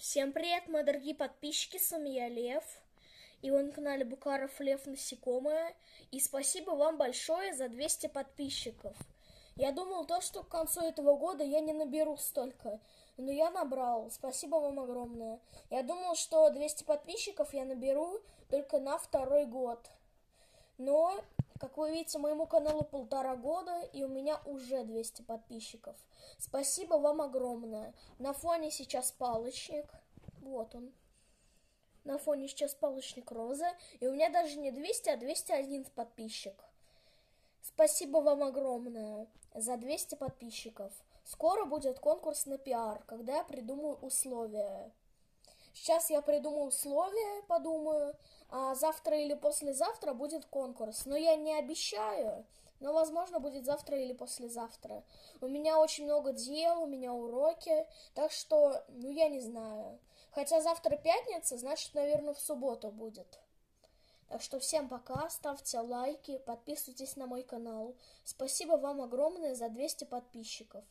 Всем привет, мои дорогие подписчики, с вами я Лев. И вы на канале Букаров Лев Насекомое. И спасибо вам большое за 200 подписчиков. Я думал то, что к концу этого года я не наберу столько. Но я набрал. Спасибо вам огромное. Я думал, что 200 подписчиков я наберу только на второй год. Но как вы видите, моему каналу полтора года, и у меня уже 200 подписчиков. Спасибо вам огромное. На фоне сейчас палочник. Вот он. На фоне сейчас палочник роза. И у меня даже не 200, а 201 подписчик. Спасибо вам огромное за 200 подписчиков. Скоро будет конкурс на пиар, когда я придумаю условия. Сейчас я придумаю условия, подумаю, а завтра или послезавтра будет конкурс. Но я не обещаю, но, возможно, будет завтра или послезавтра. У меня очень много дел, у меня уроки, так что, ну, я не знаю. Хотя завтра пятница, значит, наверное, в субботу будет. Так что всем пока, ставьте лайки, подписывайтесь на мой канал. Спасибо вам огромное за 200 подписчиков.